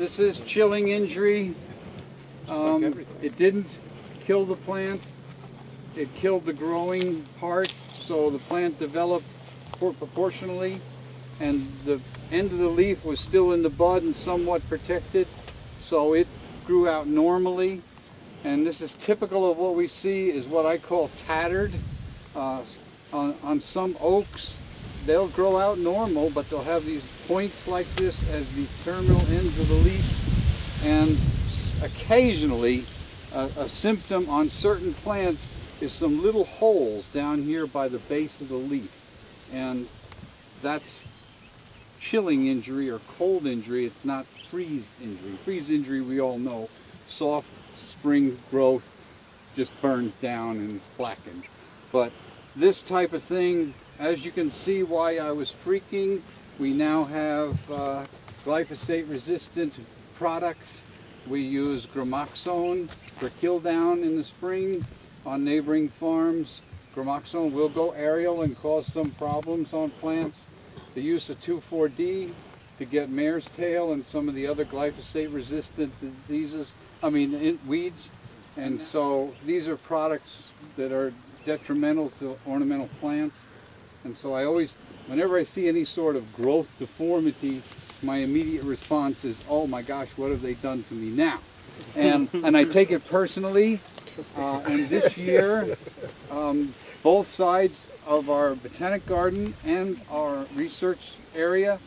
this is chilling injury. Just like Um, it didn't kill the plant. It killed the growing part, so the plant developed proportionally, and the end of the leaf was still in the bud and somewhat protected, so it grew out normally. And this is typical of what we see is what I call tattered. Uh, on, on some oaks, they'll grow out normal, but they'll have these points like this as the terminal ends of the leaf. And occasionally, a, a symptom on certain plants is some little holes down here by the base of the leaf. And that's chilling injury or cold injury. It's not freeze injury. Freeze injury, we all know, soft spring growth just burns down and is blackened. But this type of thing, as you can see why I was freaking, we now have uh, glyphosate resistant products. We use gramoxone for kill down in the spring on neighboring farms. Gramoxone will go aerial and cause some problems on plants. The use of 2,4-D to get mare's tail and some of the other glyphosate resistant diseases, I mean weeds. And so these are products that are detrimental to ornamental plants. And so I always, whenever I see any sort of growth deformity, my immediate response is, oh my gosh, what have they done to me now? And, and I take it personally. Uh, and this year, um, both sides of our botanic garden and our research area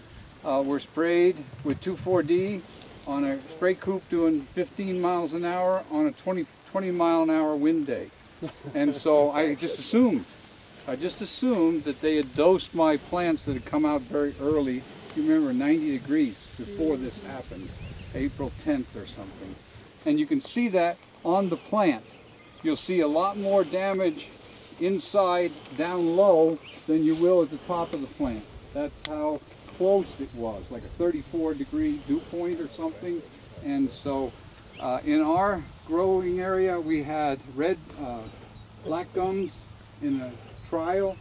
uh, were sprayed with 2,4-D on a Spra-Coupe doing 15 miles an hour on a 20, 20 mile an hour wind day. And so I just assumed, I just assumed that they had dosed my plants that had come out very early. You remember 90 degrees before this happened, April 10th or something. And you can see that on the plant. You'll see a lot more damage inside down low than you will at the top of the plant. That's how close it was, like a 34 degree dew point or something. And so uh, in our growing area, we had red uh, black gums in a trial.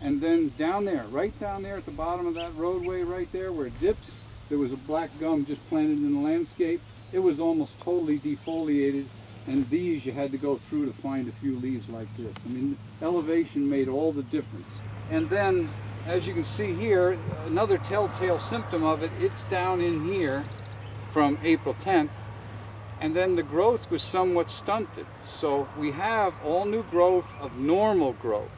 And then down there, right down there at the bottom of that roadway right there where it dips, there was a black gum just planted in the landscape. It was almost totally defoliated. And these you had to go through to find a few leaves like this. I mean, elevation made all the difference. And then, as you can see here, another telltale symptom of it, it's down in here from April 10th. And then the growth was somewhat stunted. So we have all new growth of normal growth,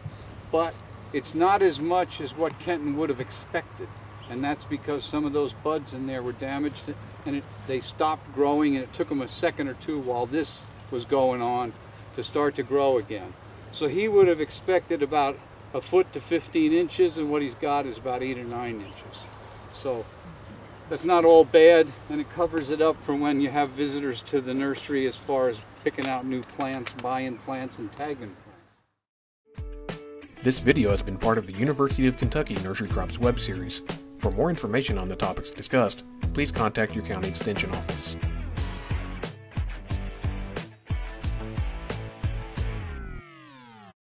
but it's not as much as what Kenton would have expected. And that's because some of those buds in there were damaged and it, they stopped growing and it took them a second or two while this was going on to start to grow again. So he would have expected about a foot to 15 inches and what he's got is about eight or nine inches. So that's not all bad and it covers it up for when you have visitors to the nursery as far as picking out new plants, buying plants and tagging plants. This video has been part of the University of Kentucky Nursery Crops web series. For more information on the topics discussed, please contact your county extension office.